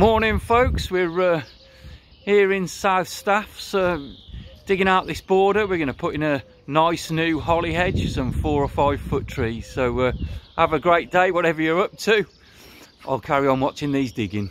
Morning folks, we're uh, here in South Staffs uh, digging out this border. We're going to put in a nice new holly hedge, some four or five foot trees. So uh, have a great day, whatever you're up to. I'll carry on watching these digging.